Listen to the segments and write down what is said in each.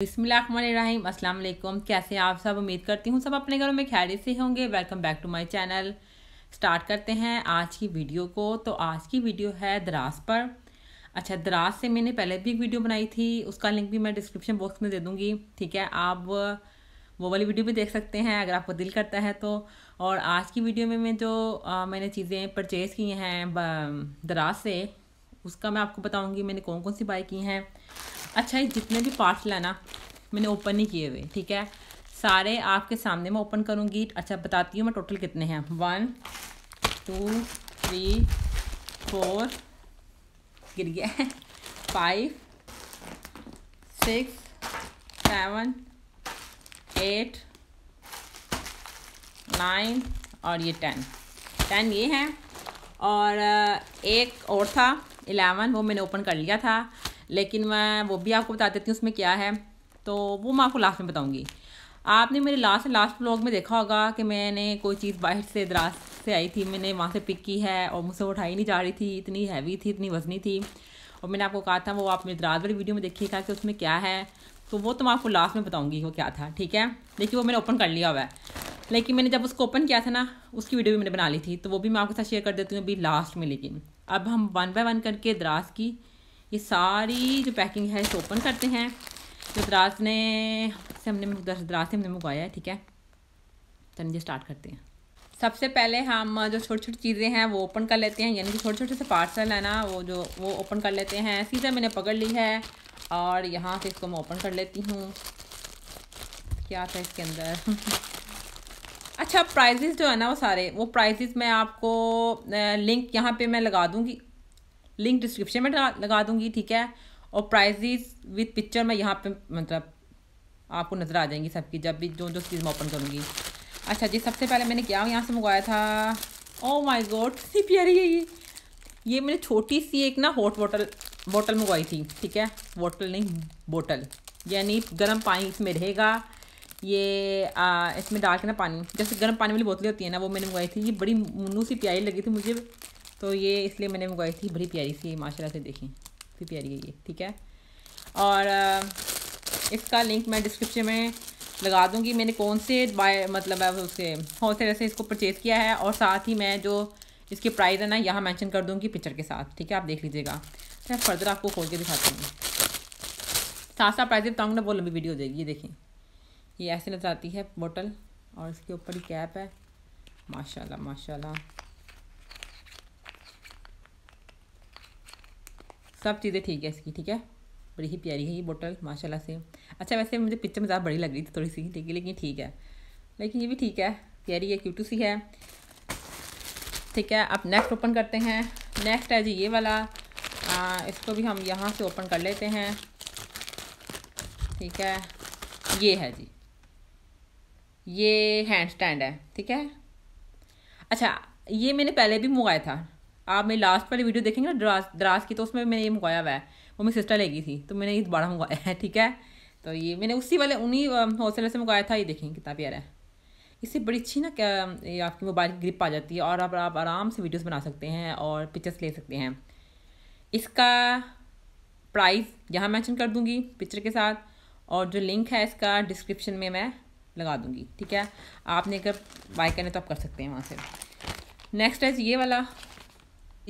बिस्मिल्लाहिर्रहमानिर्रहीम अस्सलाम वालेकुम कैसे हैं आप सब? उम्मीद करती हूँ सब अपने घरों में खैरियत से होंगे। Welcome back to my channel start करते हैं आज की वीडियो को। तो आज की वीडियो है दराज पर। अच्छा दराज से मैंने पहले भी एक वीडियो बनाई थी। उसका लिंक भी मैं डिस्क्रिप्शन बॉक्स में दे दूँगी। ठीक है आप वो वाली वीडियो भी देख सकते हैं अगर आपको दिल करता है तो। और आज की वीडियो में मैं जो आ, मैंने चीज़ें परचेज़ की हैं दराज से उसका मैं आपको बताऊँगी मैंने कौन कौन सी बाई की हैं। अच्छा ये जितने भी है ना, मैंने ओपन नहीं किए हुए, ठीक है? सारे आपके सामने मैं ओपन करूँगी। अच्छा बताती हूँ मैं टोटल कितने हैं। वन टू थ्री फोर गिर गया five six seven eight nine और ये टेन टेन ये हैं। और, एक और था एलेवन वो मैंने ओपन कर लिया था। लेकिन मैं वो भी आपको बता देती हूँ उसमें क्या है। तो वो मैं आपको लास्ट में बताऊँगी। आपने मेरे लास्ट लास्ट ब्लॉग में देखा होगा कि मैंने कोई चीज़ बाहर से, दराज से आई थी। मैंने वहाँ से पिक की है और मुझसे उठाई नहीं जा रही थी। इतनी हैवी थी, इतनी वजनी थी। और मैंने आपको कहा था, वो आप मेरी दराज वाली वीडियो में देखिएगा कि उसमें क्या है। तो वो तो मैं आपको लास्ट में बताऊँगी वो क्या था, ठीक है? देखिए, वो मैंने ओपन कर लिया हुआ है। लेकिन मैंने जब उसको ओपन किया था ना, उसकी वीडियो भी मैंने बना ली थी। तो वो भी मैं आपके साथ शेयर कर देती हूँ अभी लास्ट में लेकिन। अब हम वन बाय वन करके दराज की ये सारी जो पैकिंग है, इसे ओपन करते हैं। जो दराज ने, से हमने दराज से हमने मंगवाया है, ठीक है? तो नीचे स्टार्ट करते हैं। सबसे पहले हम जो छोटी छोटी चीज़ें हैं, वो ओपन कर लेते हैं। यानी कि छोटे छोटे से पार्सल है ना, वो जो, वो ओपन कर लेते हैं। सीधा मैंने पकड़ ली है और यहाँ से इसको मैं ओपन कर लेती हूँ। क्या था इसके अंदर? अच्छा प्राइजेस जो है ना, वो सारे, वो प्राइजेस मैं आपको लिंक यहाँ पे मैं लगा दूँगी। लिंक डिस्क्रिप्शन में लगा दूँगी ठीक है? और प्राइजेस विथ पिक्चर मैं यहाँ पे मतलब आपको नज़र आ जाएँगी सबकी जब भी जो जो चीज़ मैं ओपन करूँगी। अच्छा जी सबसे पहले मैंने क्या यहाँ से मंगवाया था? ओ माई गॉड कितनी प्यारी है ये। ये मैंने छोटी सी एक ना हॉट बॉटल बोतल मंगवाई थी ठीक है? बोतल नहीं बोतल यानी गर्म पानी इसमें रहेगा। ये आ, इसमें डाल के ना पानी जैसे गर्म पानी वाली बोतलें होती है ना वो मैंने मंगवाई थी। ये बड़ी मुन्नू सी प्यारी लगी थी मुझे। तो ये इसलिए मैंने मंगवाई थी, बड़ी प्यारी सी, माशाल्लाह से देखें। काफ़ी प्यारी है ये, ठीक है? और इसका लिंक मैं डिस्क्रिप्शन में लगा दूँगी, मैंने कौन से बाय मतलब है उसके होलसेलर से इसको परचेज़ किया है, और साथ ही मैं जो इसके प्राइस है ना, यहाँ मेंशन कर दूँगी पिक्चर के साथ, ठीक है? आप देख लीजिएगा। मैं फर्दर आपको खोल के दिखाती हूँ। साथ साथ प्राइस बताऊँगी ना, वो लंबी वीडियो हो जाएगी, ये देखें ये ऐसे नज़र आती है बोतल और इसके ऊपर ही कैप है। माशाल्लाह माशाल्लाह। सब चीज़ें ठीक है इसकी ठीक है? बड़ी ही प्यारी है ये बोतल माशाल्लाह से। अच्छा वैसे मुझे पिक्चर में ज़्यादा बड़ी लग रही थी थोड़ी सी ठीक है लेकिन ठीक है। लेकिन ये भी ठीक है प्यारी है क्यूटू सी है। ठीक है अब नेक्स्ट ओपन करते हैं। नेक्स्ट है जी ये वाला। आ, इसको भी हम यहाँ से ओपन कर लेते हैं। ठीक है ये है जी। ये हैंड स्टैंड है ठीक है? अच्छा ये मैंने पहले भी मंगाया था। आप मेरी लास्ट वाली वीडियो देखेंगे ना दराज दराज की तो उसमें मैंने ये मंगवाया हुआ है। वो मेरी सिस्टर लेगी थी तो मैंने ये दोबारा मंगवाया है ठीक है? तो ये मैंने उसी वाले उन्हीं होलसेलर से मंगवाया था ये देखेंगे कितना प्यारा है। इससे बड़ी अच्छी ना क्या ये आपकी मोबाइल की ग्रिप आ जाती है और आप, आप आराम से वीडियोस बना सकते हैं और पिक्चर्स ले सकते हैं। इसका प्राइस यहाँ मेंशन कर दूँगी पिक्चर के साथ और जो लिंक है इसका डिस्क्रिप्शन में मैं लगा दूँगी ठीक है? आपने अगर बाय करने तो आप कर सकते हैं वहाँ से। नेक्स्ट है ये वाला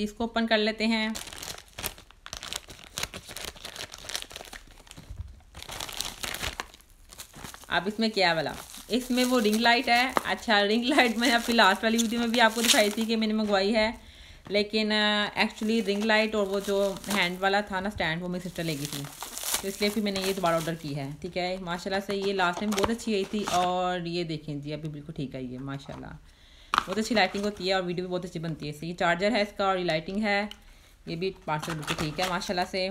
इसको ओपन कर लेते हैं। अब इसमें क्या वाला? इसमें वो रिंग लाइट है। अच्छा रिंग लाइट मैंने अपनी लास्ट वाली वीडियो में भी आपको दिखाई थी कि मैंने मंगवाई है। लेकिन एक्चुअली रिंग लाइट और वो जो हैंड वाला था ना स्टैंड वो मेरी सिस्टर लेगी थी। तो इसलिए फिर मैंने ये दोबारा ऑर्डर की है, ठीक है? माशाल्लाह से ये लास्ट टाइम बहुत अच्छी आई थी और ये देखें जी, अभी बिल्कुल ठीक आई है, माशाल्लाह। बहुत अच्छी लाइटिंग होती है और वीडियो भी बहुत अच्छी बनती है। इससे ये चार्जर है इसका और ये लाइटिंग है। ये भी पार्सल बिल्कुल ठीक है, माशाल्लाह से।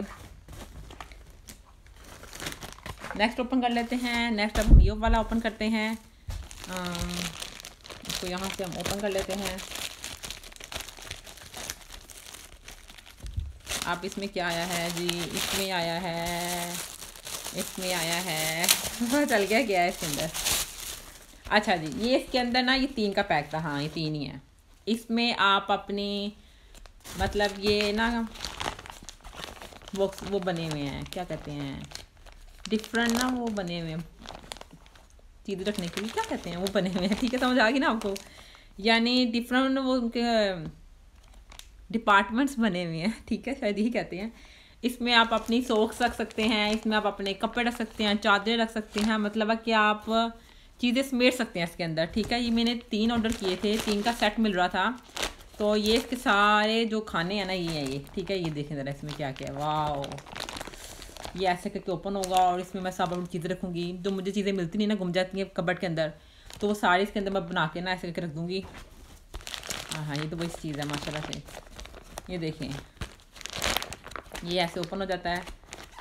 नेक्स्ट ओपन कर लेते हैं। नेक्स्ट अब हम ये वाला ओपन करते हैं। इसको यहाँ से हम ओपन कर लेते हैं। आप इसमें क्या आया है? जी, इसमें आया है। इसमें आया है। चल गया क्या है इसके अंदर। अच्छा जी, ये इसके अंदर ना ये तीन का पैक था हाँ ये तीन ही है। इसमें आप अपनी मतलब ये ना वो वो बने हुए हैं, क्या कहते हैं, डिफरेंट ना वो बने हुए हैं, चीज़ें रखने के लिए, क्या कहते हैं, वो बने हुए हैं, ठीक है, समझ आ गई ना आपको? यानी डिफरेंट वो उनके, डिपार्टमेंट्स बने हुए हैं, ठीक है, शायद यही कहते हैं। इसमें आप अपनी सोक्स रख सकते हैं, इसमें आप अपने कपड़े रख सकते हैं, चादरें रख सकते हैं मतलब कि आप चीज़ें समेट सकते हैं इसके अंदर, ठीक है? ये मैंने तीन ऑर्डर किए थे, तीन का सेट मिल रहा था। तो ये इसके सारे जो खाने हैं ना, ये हैं ये, ठीक है? ये देखें ज़रा इसमें क्या क्या है। वाह ये ऐसे करके ओपन होगा और इसमें मैं सब चीज़ें रखूँगी। जो मुझे चीज़ें मिलती नहीं ना, घूम जाती हैं कबट के अंदर तो वो सारी इसके अंदर मैं बना के ना ऐसे करके रख दूँगी। हाँ हाँ ये तो वही चीज़ है, माशाल्लाह से। ये देखें। ये ऐसे ओपन हो जाता है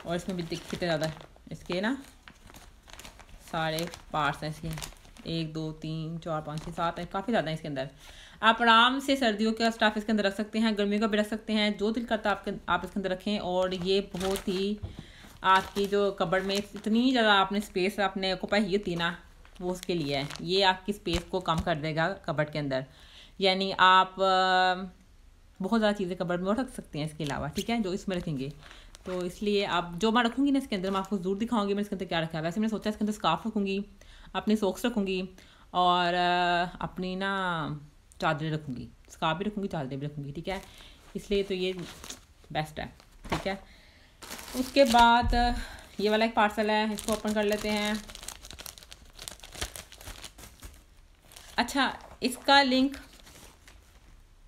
और इसमें भी कितने ज़्यादा इसके ना सारे पार्ट्स हैं इसके। एक, दो, तीन, चार, पाँच, छः, सात हैं, काफ़ी ज़्यादा हैं इसके अंदर। आप आराम से सर्दियों का स्टाफ इसके अंदर रख सकते हैं, गर्मियों का भी रख सकते हैं, जो दिल करता है आपके, आप इसके अंदर रखें। और ये बहुत ही आपकी जो कबड़ में इतनी ज़्यादा आपने स्पेस आपने ऑक्यूपाई ही होती ना, वो उसके लिए है। ये आपकी स्पेस को कम कर देगा कबड़ के अंदर। यानी आप बहुत ज़्यादा चीज़ें कबड़ में रख सकते हैं इसके अलावा, ठीक है, जो इसमें रखेंगे। तो इसलिए आप जो मैं रखूँगी ना इसके अंदर, मैं आपको ज़रूर दिखाऊँगी मैं इसके अंदर क्या रखा है। वैसे मैंने सोचा इसके अंदर स्काफ रखूँगी, अपनी सॉक्स रखूँगी और अपनी ना चादरें रखूँगी। स्काफ भी रखूँगी, चादरें भी रखूँगी, ठीक है? इसलिए तो ये बेस्ट है, ठीक है? उसके बाद ये वाला एक पार्सल है, इसको ओपन कर लेते हैं। अच्छा इसका लिंक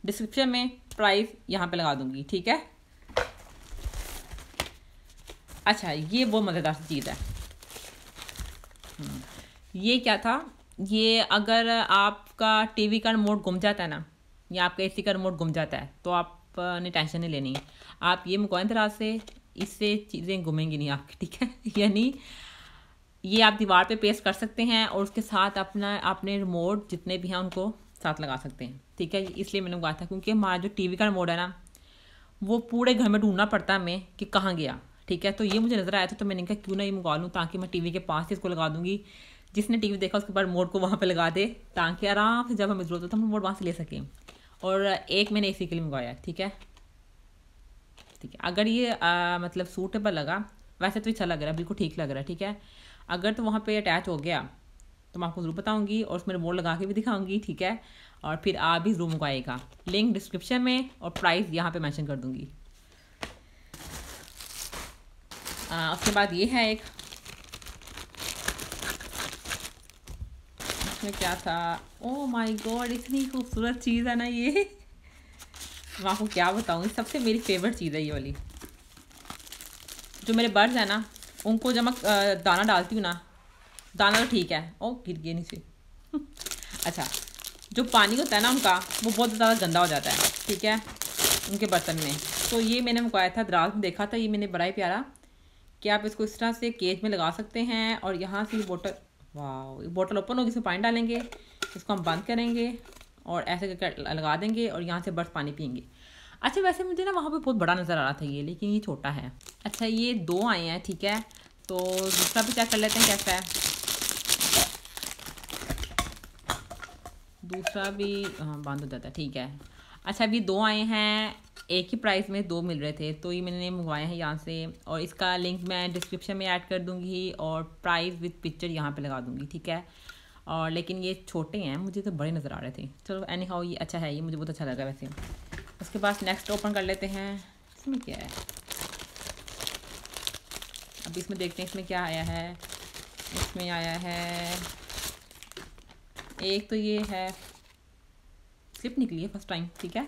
डिस्क्रिप्शन में प्राइस यहाँ पे लगा दूँगी, ठीक है? अच्छा ये वो मज़ेदार चीज़ है। हम्म, ये क्या था? ये अगर आपका टीवी का रिमोट गुम जाता है ना या आपका एसी का रिमोट गुम जाता है तो आपने टेंशन नहीं लेनी। आप ये मुकौन तरह से इससे चीज़ें घूमेंगी नहीं आपकी ठीक है? यानी ये आप दीवार पे पेस्ट कर सकते हैं और उसके साथ अपना अपने रिमोट जितने भी हैं उनको साथ लगा सकते हैं ठीक है? इसलिए मैंने कहा था क्योंकि हमारा जो टीवी का रिमोट है ना वो पूरे घर में ढूंढना पड़ता है हमें कि कहाँ गया। ठीक है? तो ये मुझे नज़र आया था तो मैंने कहा क्यों ना ये मंगा लूँ ताकि मैं टीवी के पास ही इसको लगा दूँगी। जिसने टीवी देखा उसके बाद मोड को वहाँ पे लगा दे ताकि आराम से जब हमें ज़रूरत हो तो हम मोड वहाँ से ले सकें। और एक मैंने इसी के लिए मंगवाया ठीक है? ठीक है। अगर ये आ, मतलब सूटेबल लगा वैसे तो अच्छा लग रहा है बिल्कुल ठीक लग रहा है ठीक है? अगर तो वहाँ पे अटैच हो गया तो मैं आपको ज़रूर बताऊँगी और उसमें रिमोट लगा के भी दिखाऊँगी ठीक है? और फिर आप भी ज़रूर मंगवाएगा। लिंक डिस्क्रिप्शन में और प्राइस यहाँ पर मैंशन कर दूँगी। उसके बाद ये है एक। इसमें क्या था? ओ माय गॉड इतनी खूबसूरत चीज़ है ना ये। मैं आपको क्या बताऊँ सबसे मेरी फेवरेट चीज़ है ये वाली। जो मेरे बर्ड्स हैं ना, उनको जब मैं दाना डालती हूँ ना, दाना तो ठीक है। ओ गिर गया नीचे। अच्छा जो पानी होता है ना उनका, वो बहुत ज़्यादा गंदा हो जाता है, ठीक है, उनके बर्तन में। तो ये मैंने मंगवाया था दराज में देखा था, ये मैंने बड़ा ही प्यारा कि आप इसको इस तरह से केज में लगा सकते हैं और यहाँ से बोटल वाह बोटल ओपन होगी, इसमें पानी डालेंगे, इसको हम बंद करेंगे और ऐसे करके लगा देंगे और यहाँ से बर्फ़ पानी पियेंगे। अच्छा वैसे मुझे ना वहाँ पे बहुत बड़ा नज़र आ रहा था ये, लेकिन ये छोटा है। अच्छा ये दो आए हैं, ठीक है? तो दूसरा भी चेक कर लेते हैं कैसा है। दूसरा भी हाँ बंद हो जाता है, ठीक है। अच्छा अभी दो आए हैं एक ही प्राइस में दो मिल रहे थे तो ये मैंने मंगवाए हैं यहाँ से। और इसका लिंक मैं डिस्क्रिप्शन में ऐड कर दूँगी और प्राइस विद पिक्चर यहाँ पे लगा दूँगी, ठीक है? और लेकिन ये छोटे हैं, मुझे तो बड़े नज़र आ रहे थे। चलो एनी हाउ ये अच्छा है, ये मुझे बहुत अच्छा लगा वैसे। उसके बाद नेक्स्ट ओपन कर लेते हैं। इसमें क्या है? अब इसमें देखते हैं, इसमें क्या आया है? इसमें आया है, एक तो ये है स्लिप निकली है फ़र्स्ट टाइम ठीक है?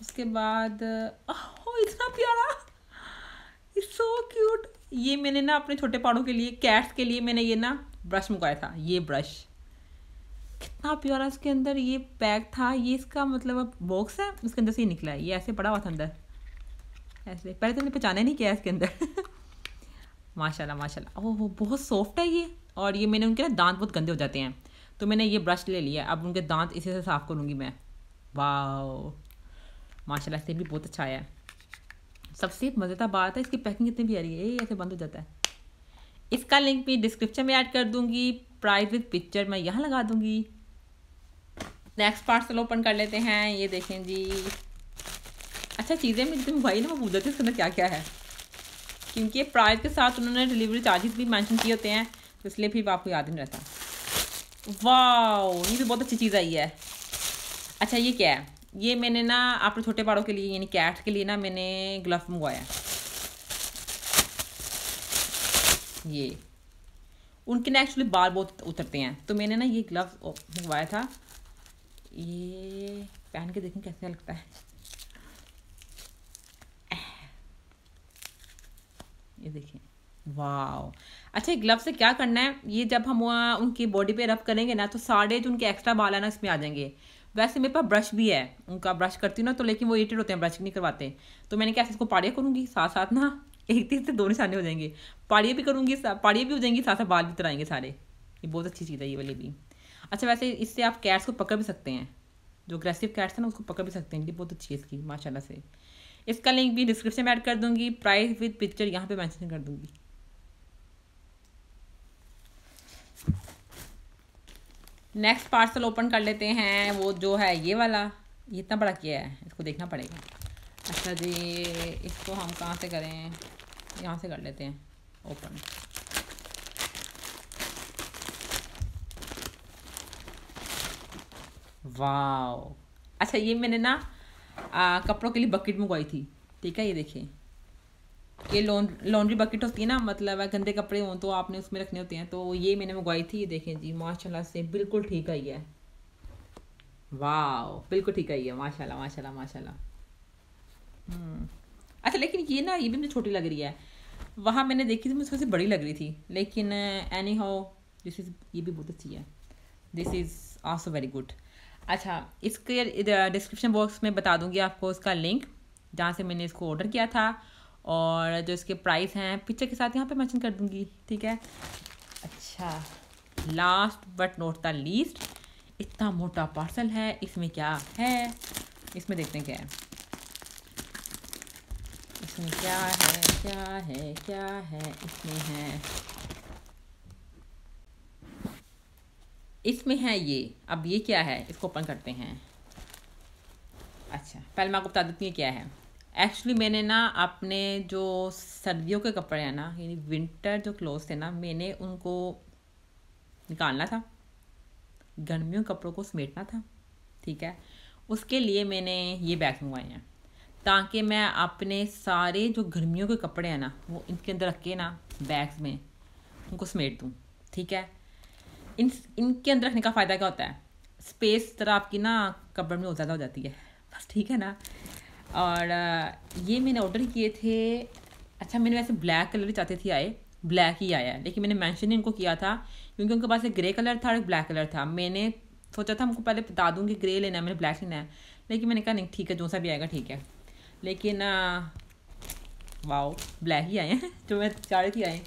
उसके बाद, ओह, इतना प्यारा! इट्स सो क्यूट ये मैंने ना अपने छोटे पाड़ों के लिए कैट्स के लिए मैंने ये ना ब्रश मंगवाया था, ये ब्रश कितना प्यारा इसके अंदर, ये पैक था, ये इसका मतलब बॉक्स है उसके अंदर से ही निकला है, ये ऐसे पड़ा हुआ था अंदर. ऐसे, पहले तो मैंने पहचाना नहीं किया इसके अंदर. माशाल्लाह माशाल्लाह. ओह, बहुत सॉफ्ट है ये, और ये मैंने उनके ना दांत बहुत गंदे हो जाते हैं. तो मैंने ये ब्रश ले लिया, अब उनके दांत इसी से साफ़ करूँगी मैं. वाह माशाल्लाह से भी बहुत अच्छा आया है। सबसे मज़ेदार बात है, इसकी पैकिंग इतनी प्यारी है। ये ऐसे बंद हो जाता है। इसका लिंक भी डिस्क्रिप्शन में ऐड कर दूँगी। प्राइस विद पिक्चर मैं यहाँ लगा दूँगी। नेक्स्ट पार्सल ओपन कर लेते हैं। ये देखें जी। अच्छा चीज़ें मैं जितनी भाई ना, मैं पूछ जाती इसके अंदर क्या क्या है। क्योंकि प्राइस के साथ उन्होंने डिलीवरी चार्जेस भी मैंशन किए होते हैं तो इसलिए फिर आपको याद नहीं रहता। वाह ये भी बहुत अच्छी चीज़ आई है। अच्छा ये क्या है? ये मैंने ना अपने छोटे बाड़ों के लिए, यानी कैट के लिए ना मैंने ग्लव मंगवाया ये। उनके ना एक्चुअली बाल बहुत उतरते हैं। तो मैंने ना ये ग्लव मंगवाया था। ये पहन के देखें कैसे लगता है। ये देखें। वाह अच्छा ग्लव से क्या करना है? ये जब हम उनकी बॉडी पे रब करेंगे ना तो साढ़े जो उनके एक्स्ट्रा बाल है ना, इसमें आ जाएँगे। वैसे मेरे पास ब्रश भी है, उनका ब्रश करती हूँ ना तो लेकिन वो इरिटेड होते हैं, ब्रश नहीं करवाते। तो मैंने क्या इसको पाड़िया करूँगी साथ साथ ना, एक तीन से दो निशाने हो जाएँगे। पाड़िया भी करूँगी पाड़िया भी हो जाएँगी साथ साथ बाल भी तराएँगे सारे। ये बहुत अच्छी चीज़ है, ये वाली भी। अच्छा वैसे इससे आप कैट्स को पकड़ भी सकते हैं। जो अग्रेसिव कैट्स हैं ना, उसको पकड़ भी सकते हैं। ये बहुत अच्छी है इसकी, माशाल्लाह से। इसका लिंक भी डिस्क्रिप्शन में ऐड कर दूँगी। प्राइस विद पिक्चर यहाँ पे मेंशन कर दूँगी। नेक्स्ट पार्सल ओपन कर लेते हैं वो जो है ये वाला। ये इतना बड़ा किया है इसको देखना पड़ेगा। अच्छा जी इसको हम कहाँ से करें? यहाँ से कर लेते हैं ओपन वाह अच्छा ये मैंने ना आ, कपड़ों के लिए बकेट मंगवाई थी। ठीक है ये देखिए। ये लॉन्ड्री बकेट होती है ना मतलब गंदे कपड़े हों तो आपने उसमें रखने होते हैं तो ये मैंने मंगवाई थी, ये देखें जी, माशाल्लाह से बिल्कुल ठीक आई है। वाह बिल्कुल ठीक आई है, माशाल्लाह माशाल्लाह माशाल्लाह। हम्म। अच्छा लेकिन ये ना, ये भी मुझे छोटी लग रही है। वहाँ मैंने देखी थी, मुझे सबसे बड़ी लग रही थी, लेकिन एनी हाउ दिस इज़ ये भी बहुत अच्छी है। This is also very good अच्छा इसके डिस्क्रिप्शन बॉक्स में बता दूँगी आपको उसका लिंक जहाँ से मैंने इसको ऑर्डर किया था। और जो इसके प्राइस हैं पिक्चर के साथ यहाँ पे मैंशन कर दूँगी, ठीक है? अच्छा last but not the least इतना मोटा पार्सल है, इसमें क्या है? इसमें देखते हैं क्या है। इसमें क्या है क्या है क्या है, इसमें है। इसमें है ये। अब ये क्या है? इसको ओपन करते हैं। अच्छा पहले मैं आपको बता देती हूँ क्या है। एक्चुअली मैंने ना अपने जो सर्दियों के कपड़े हैं ना, यानी विंटर जो क्लोथ थे ना, मैंने उनको निकालना था। गर्मियों के कपड़ों को समेटना था, ठीक है? उसके लिए मैंने ये बैग मंगवाए हैं। ताकि मैं अपने सारे जो गर्मियों के कपड़े हैं ना, वो इनके अंदर रख के ना बैग्स में उनको समेट दूँ, ठीक है? इन, इनके अंदर रखने का फ़ायदा क्या होता है? स्पेस तरह आपकी ना कपड़ में ज़्यादा हो जाती है। बस ठीक है ना? और ये मैंने ऑर्डर किए थे अच्छा मैंने वैसे ब्लैक कलर भी चाहते थे आए ब्लैक ही आया लेकिन मैंने मैंशन इनको किया था, क्योंकि उनके पास एक ग्रे कलर था और एक ब्लैक कलर था। मैंने सोचा था हमको पहले बता दूँगी ग्रे लेना है, मैंने ब्लैक लेना है। लेकिन मैंने कहा, नहीं, ठीक है, जो सा भी आएगा, ठीक है। लेकिन वाओ ब्लैक ही आए हैं, जो मैं चाह रही थी आए।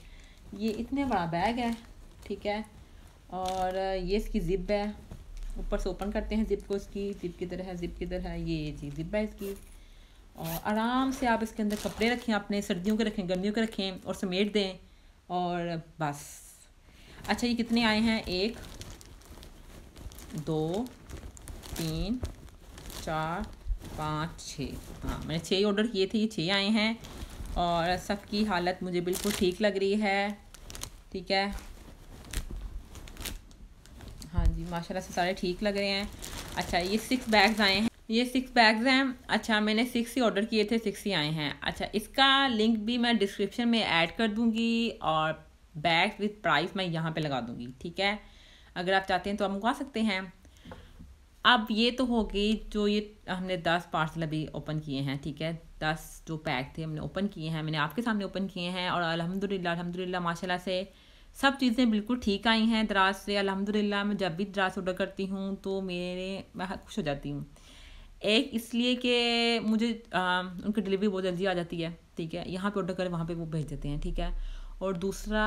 ये इतने बड़ा बैग है, ठीक है। और ये इसकी ज़िप है। ऊपर से ओपन करते हैं ज़िप को इसकी ज़िप किधर है ज़िप किधर है, ये जी ज़िप है इसकी। और आराम से आप इसके अंदर कपड़े रखें, अपने सर्दियों के रखें, गर्मियों के रखें और समेट दें और बस। अच्छा ये कितने आए हैं? एक, दो, तीन, चार, पाँच, छः। हाँ मैंने छः ऑर्डर किए थे, ये छः आए हैं और सबकी हालत मुझे बिल्कुल ठीक लग रही है। ठीक है? हाँ जी, माशाल्लाह से सारे ठीक लग रहे हैं। अच्छा ये सिक्स बैग्स आए हैं। ये सिक्स बैग्स हैं। अच्छा मैंने सिक्स ही ऑर्डर किए थे सिक्स ही आए हैं। अच्छा इसका लिंक भी मैं डिस्क्रिप्शन में ऐड कर दूँगी और बैग विथ प्राइस मैं यहाँ पे लगा दूँगी, ठीक है? अगर आप चाहते हैं तो आप मंगवा सकते हैं। अब ये तो हो गई जो ये हमने दस पार्सल अभी ओपन किए हैं, ठीक है? दस जो पैक थे हमने ओपन किए हैं। मैंने आपके सामने ओपन किए हैं और अलहमदिल्ला अलहमदिल्ला माशाल्लाह से सब चीज़ें बिल्कुल ठीक आई हैं। दराज से अलहमदिल्ला मैं जब भी दराज ऑर्डर करती हूँ तो मेरे, मैं खुश हो जाती हूँ। एक इसलिए कि मुझे आ, उनकी डिलीवरी बहुत जल्दी आ जाती है ठीक है? यहाँ पे ऑर्डर करें वहाँ पे वो भेज देते हैं ठीक है? और दूसरा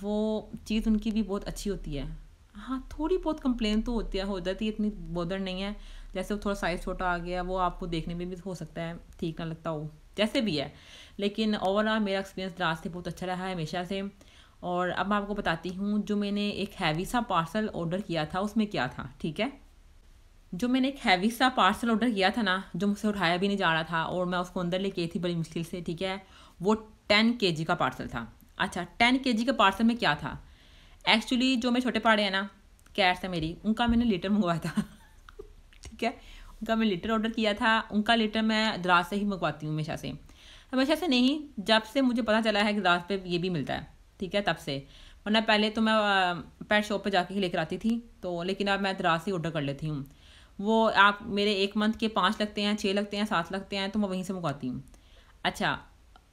वो चीज़ उनकी भी बहुत अच्छी होती है। हाँ थोड़ी बहुत कंप्लेन तो होती है हो जाती है इतनी बॉदर नहीं है। जैसे वो थोड़ा साइज़ छोटा आ गया वो आपको देखने में भी हो सकता है ठीक ना लगता हो जैसे भी है। लेकिन ओवरऑल मेरा एक्सपीरियंस दराज से बहुत अच्छा रहा है हमेशा से। और अब मैं आपको बताती हूँ जो मैंने एक हैवी सा पार्सल ऑर्डर किया था उसमें क्या था ठीक है? जो मैंने एक हैवी सा पार्सल ऑर्डर किया था ना, जो मुझसे उठाया भी नहीं जा रहा था और मैं उसको अंदर लेके थी बड़ी मुश्किल से, ठीक है? वो टेन के का पार्सल था। अच्छा टेन के के पार्सल में क्या था? एक्चुअली जो मेरे छोटे पाड़े हैं ना कैट्स है मेरी, उनका मैंने लीटर मंगवाया था। ठीक है? उनका मैं लीटर ऑर्डर किया था, उनका लीटर मैं दराज से ही मंगवाती हूँ हमेशा से। हमेशा से नहीं, जब से मुझे पता चला है कि दराज पे ये भी मिलता है, ठीक है? तब से। वरना पहले तो मैं पेट शॉप पे जाके ही लेकर आती थी तो लेकिन अब मैं दराज से ही ऑर्डर कर लेती हूँ। वो आप मेरे एक मंथ के पाँच लगते हैं छः लगते हैं सात लगते हैं तो मैं वहीं से मंगवाती हूँ। अच्छा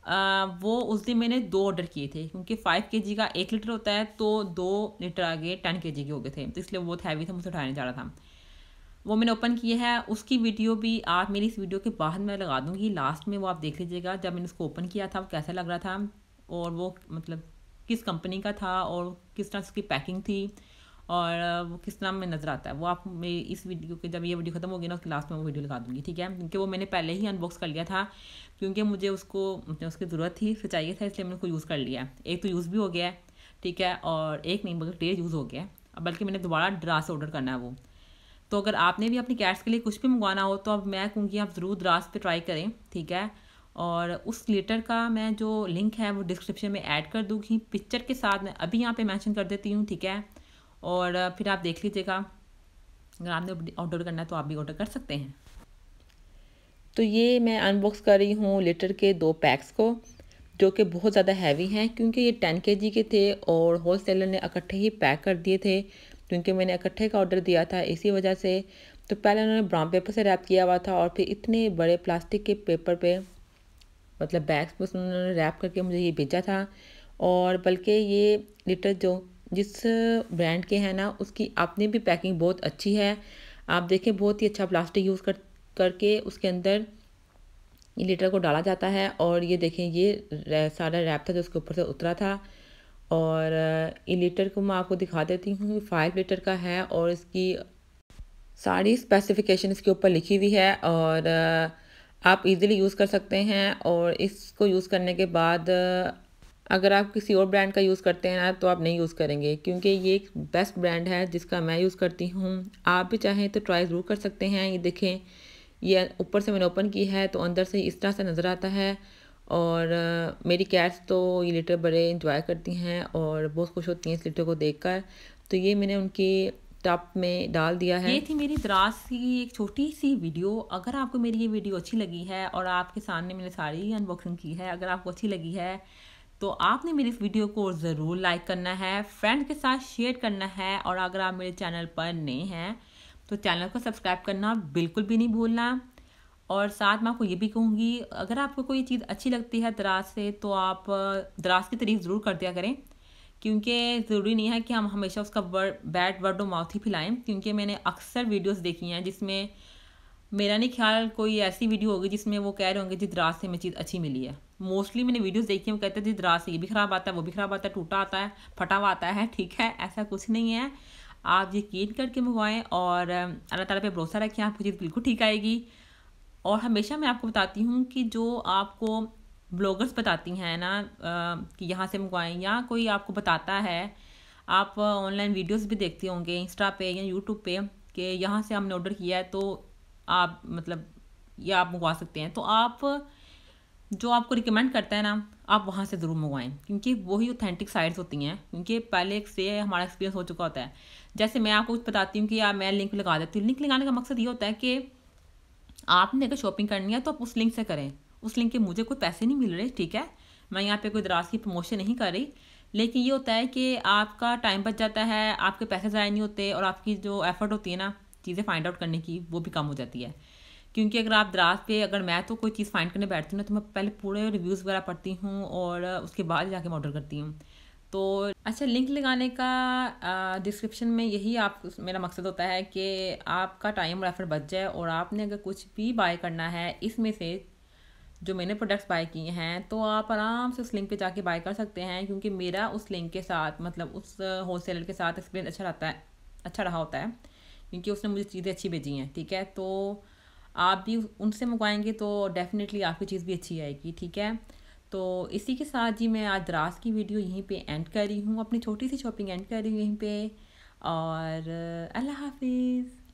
आ, वो उस दिन मैंने दो ऑर्डर किए थे क्योंकि फाइव के जी का एक लीटर होता है तो दो लीटर आगे टेन के जी के हो गए थे तो इसलिए बहुत हैवी था मुझसे उठाने जा रहा था। वो मैंने ओपन किया है उसकी वीडियो भी आप मेरी इस वीडियो के बाद मैं लगा दूँगी लास्ट में वो आप देख लीजिएगा जब मैंने उसको ओपन किया था वो कैसा लग रहा था और वो मतलब किस कंपनी का था और किस तरह उसकी पैकिंग थी और वो किस नाम में नज़र आता है? वो आप मेरी इस वीडियो के, जब ये वीडियो ख़त्म होगी ना, उसके लास्ट में वो वीडियो लगा दूँगी, ठीक है? क्योंकि वो मैंने पहले ही अनबॉक्स कर लिया था, क्योंकि मुझे उसको उसकी ज़रूरत थी फिर चाहिए था, इसलिए मैंने उसको यूज़ कर लिया एक तो यूज़ भी हो गया है ठीक है? और एक नहीं बल्कि डेढ़ यूज़ हो गया है। बल्कि मैंने दोबारा ड्रा से ऑर्डर करना है वो। तो अगर आपने भी अपनी कैट्स के लिए कुछ भी मंगवाना हो तो अब मैं कहूँगी आप ज़रूर द्रास पे ट्राई करें, ठीक है? और उस लेटर का मैं जो लिंक है, वो डिस्क्रिप्शन में ऐड कर दूँगी। पिक्चर के साथ मैं अभी यहाँ पे मेंशन कर देती हूँ, ठीक है? और फिर आप देख लीजिएगा। अगर आपने ऑर्डर करना है तो आप भी ऑर्डर कर सकते हैं। तो ये मैं अनबॉक्स कर रही हूँ लीटर के दो पैक्स को, जो कि बहुत ज़्यादा हैवी हैं, क्योंकि ये टेन के के थे और होल सेलर ने इकट्ठे ही पैक कर दिए थे, क्योंकि मैंने इकट्ठे का ऑर्डर दिया था इसी वजह से। तो पहले उन्होंने ब्राउन पेपर से रैप किया हुआ था और फिर इतने बड़े प्लास्टिक के पेपर पे मतलब बैग्स पर उन्होंने रैप करके मुझे ये भेजा था। और बल्कि ये लीटर जो जिस ब्रांड के हैं ना, उसकी अपनी भी पैकिंग बहुत अच्छी है। आप देखें, बहुत ही अच्छा प्लास्टिक यूज़ कर, करके उसके अंदर ये लीटर को डाला जाता है और ये देखें, ये सारा रैप था जो उसके ऊपर से उतरा था। और ये लीटर को मैं आपको दिखा देती हूँ फाइव लीटर का है और इसकी सारी स्पेसिफिकेशन इसके ऊपर लिखी हुई है और आप इजीली यूज़ कर सकते हैं और इसको यूज़ करने के बाद अगर आप किसी और ब्रांड का यूज़ करते हैं ना तो आप नहीं यूज़ करेंगे, क्योंकि ये एक बेस्ट ब्रांड है जिसका मैं यूज़ करती हूँ। आप भी चाहें तो ट्राई ज़रूर कर सकते हैं। ये देखें, ये ऊपर से मैंने ओपन की है तो अंदर से इस तरह से नज़र आता है। और मेरी कैट्स तो ये लीटर बड़े इंजॉय करती हैं और बहुत खुश होती हैं इस लीटर को देखकर। तो ये मैंने उनकी टप में डाल दिया है। ये थी मेरी दराज की एक छोटी सी वीडियो अगर आपको मेरी ये वीडियो अच्छी लगी है और आपके सामने मैंने सारी अनबॉक्सिंग की है, अगर आपको अच्छी लगी है तो आपने मेरी इस वीडियो को ज़रूर लाइक करना है फ्रेंड के साथ शेयर करना है और अगर आप मेरे चैनल पर नए हैं तो चैनल को सब्सक्राइब करना बिल्कुल भी नहीं भूलना। और साथ मैं आपको ये भी कहूँगी, अगर आपको कोई चीज़ अच्छी लगती है दराज से तो आप दराज की तारीफ़ ज़रूर कर दिया करें। क्योंकि ज़रूरी नहीं है कि हम हमेशा उसका वर्ड बैड वर्ड और माउथ ही फैलाएँ, क्योंकि मैंने अक्सर वीडियोस देखी हैं जिसमें मेरा नहीं ख्याल कोई ऐसी वीडियो होगी जिसमें वो कह रहे होंगे जिस दराज से हमें चीज़ अच्छी मिली है। मोस्टली मैंने वीडियोस देखी वो कहते जिस दराज से ये भी ख़राब आता है, वो भी ख़राब आता है, टूटा आता है, फटा हुआ आता है। ठीक है, ऐसा कुछ नहीं है। आप यकीन करके मंगवाएँ और अल्लाह ताला पे भरोसा रखें, आपको चीज़ बिल्कुल ठीक आएगी। और हमेशा मैं आपको बताती हूँ कि जो आपको ब्लॉगर्स बताती हैं ना कि यहाँ से मंगवाएँ, या कोई आपको बताता है, आप ऑनलाइन वीडियोस भी देखते होंगे, इंस्टा पे या यूट्यूब पे, कि यहाँ से हमने ऑर्डर किया है तो आप मतलब ये आप मंगवा सकते हैं। तो आप जो आपको रिकमेंड करता है ना, आप वहाँ से ज़रूर मंगवाएँ। क्योंकि वही ऑथेंटिक साइट्स होती हैं। क्योंकि पहले एक से हमारा एक्सपीरियंस हो चुका होता है। जैसे मैं आपको कुछ बताती हूँ कि यार मैं लिंक लगा देती हूँ। लिंक लगाने का मकसद ये होता है कि आपने अगर शॉपिंग करनी है तो आप उस लिंक से करें। उस लिंक के मुझे कोई पैसे नहीं मिल रहे, ठीक है? मैं यहाँ पे कोई दराज की प्रमोशन नहीं कर रही। लेकिन ये होता है कि आपका टाइम बच जाता है, आपके पैसे ज़ाया नहीं होते और आपकी जो एफर्ट होती है ना, चीज़ें फाइंड आउट करने की वो भी कम हो जाती है। क्योंकि अगर आप दराज पे अगर मैं तो कोई चीज़ फाइंड करने बैठती हूँ ना तो मैं पहले पूरे रिव्यूज़ वगैरह पढ़ती हूँ और उसके बाद जाके मैं ऑर्डर करती हूँ। तो अच्छा लिंक लगाने का डिस्क्रिप्शन में यही आप, मेरा मकसद होता है कि आपका टाइम और एफर्ट बच जाए और आपने अगर कुछ भी बाय करना है, इसमें से जो मैंने प्रोडक्ट्स बाय किए हैं तो आप आराम से उस लिंक पे जाके बाय कर सकते हैं, क्योंकि मेरा उस लिंक के साथ मतलब उस होलसेलर के साथ एक्सपीरियंस अच्छा रहता है अच्छा रहा होता है, क्योंकि उसने मुझे चीज़ें अच्छी भेजी हैं, ठीक है? तो आप भी उनसे मंगवाएँगे तो डेफ़िनेटली आपकी चीज़ भी अच्छी आएगी, ठीक है? तो इसी के साथ जी मैं आज रात की वीडियो यहीं पे एंड कर रही हूँ, अपनी छोटी सी शॉपिंग एंड कर रही हूँ यहीं पे और अल्लाह हाफिज़।